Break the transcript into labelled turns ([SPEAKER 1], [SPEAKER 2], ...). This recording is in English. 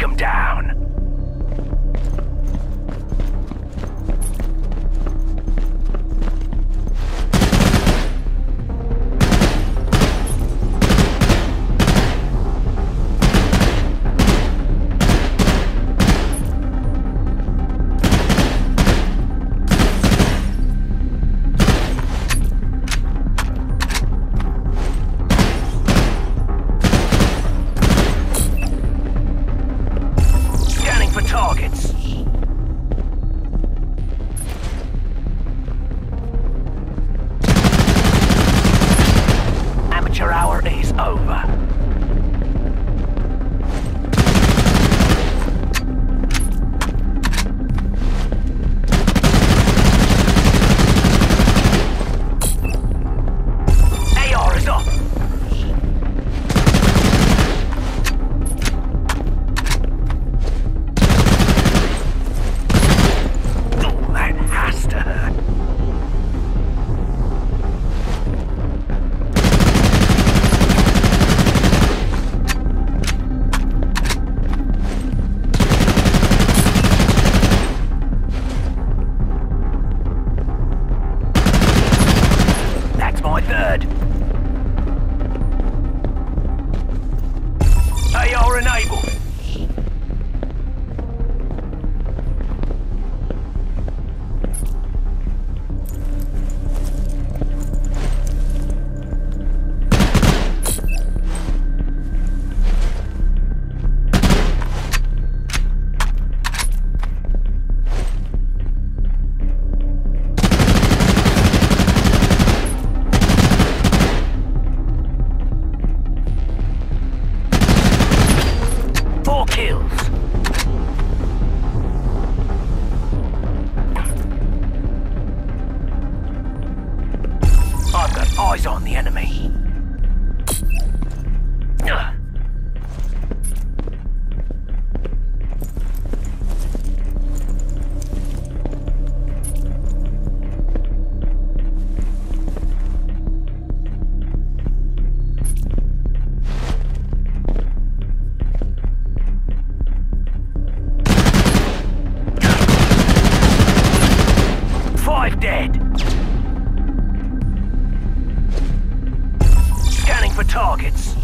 [SPEAKER 1] them down. targets. my bird. kills. I've got eyes on the enemy. targets.